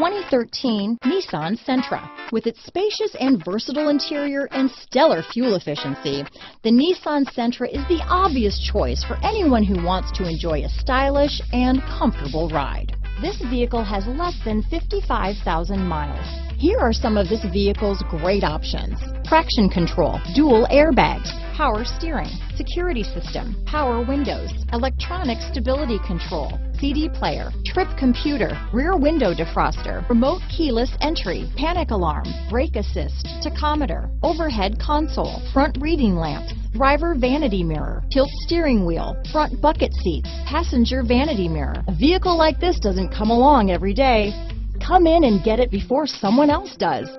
2013 Nissan Sentra. With its spacious and versatile interior and stellar fuel efficiency, the Nissan Sentra is the obvious choice for anyone who wants to enjoy a stylish and comfortable ride. This vehicle has less than 55,000 miles. Here are some of this vehicle's great options. Traction control, dual airbags, power steering, security system, power windows, electronic stability control, CD player, trip computer, rear window defroster, remote keyless entry, panic alarm, brake assist, tachometer, overhead console, front reading lamps, driver vanity mirror, tilt steering wheel, front bucket seats, passenger vanity mirror. A vehicle like this doesn't come along every day. Come in and get it before someone else does.